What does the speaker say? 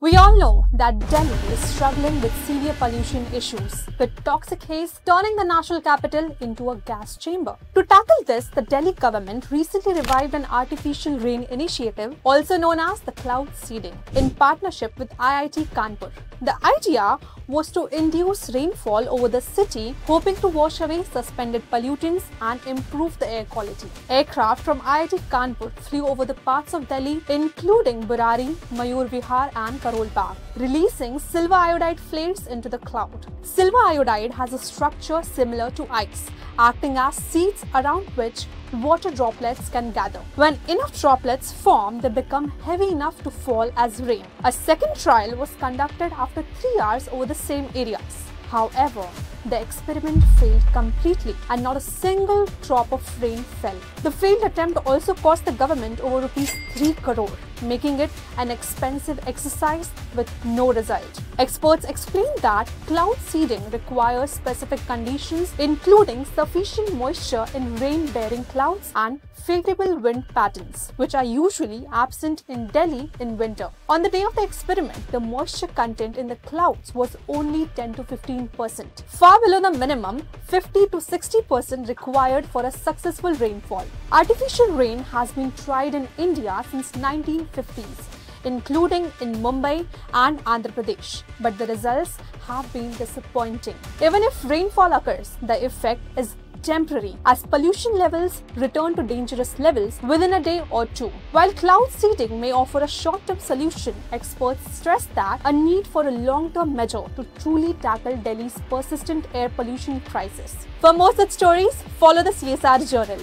We all know that Delhi is struggling with severe pollution issues, with toxic haze turning the national capital into a gas chamber. To tackle this, the Delhi government recently revived an artificial rain initiative, also known as the cloud seeding, in partnership with IIT Kanpur. The idea was to induce rainfall over the city, hoping to wash away suspended pollutants and improve the air quality. Aircraft from IIT Kanpur flew over the parts of Delhi, including Burari, Mayur Vihar, and Karol Bagh, releasing silver iodide flares into the cloud. Silver iodide has a structure similar to ice, acting as seeds around which water droplets can gather. When enough droplets form, they become heavy enough to fall as rain. A second trial was conducted after three hours over the same areas. However, the experiment failed completely and not a single drop of rain fell. The failed attempt also cost the government over rupees 3 crore, making it an expensive exercise with no result. Experts explain that cloud seeding requires specific conditions including sufficient moisture in rain-bearing clouds and favorable wind patterns, which are usually absent in Delhi in winter. On the day of the experiment, the moisture content in the clouds was only 10 to 15 percent, far below the minimum 50 to 60 percent required for a successful rainfall. Artificial rain has been tried in India since 1950s including in Mumbai and Andhra Pradesh, but the results have been disappointing. Even if rainfall occurs, the effect is temporary as pollution levels return to dangerous levels within a day or two. While cloud seeding may offer a short-term solution, experts stress that a need for a long-term measure to truly tackle Delhi's persistent air pollution crisis. For more such stories, follow the CSR Journal.